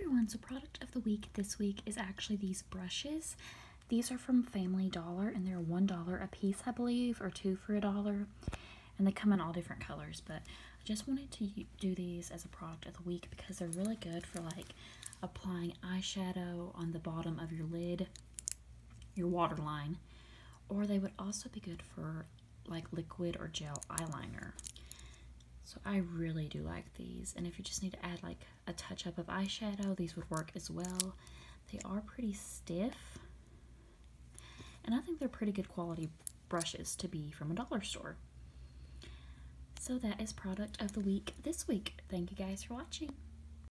everyone, so product of the week this week is actually these brushes. These are from Family Dollar and they're one dollar a piece, I believe, or two for a dollar. And they come in all different colors, but I just wanted to do these as a product of the week because they're really good for like applying eyeshadow on the bottom of your lid, your waterline, or they would also be good for like liquid or gel eyeliner. I really do like these. And if you just need to add like a touch up of eyeshadow, these would work as well. They are pretty stiff. And I think they're pretty good quality brushes to be from a dollar store. So that is product of the week this week. Thank you guys for watching.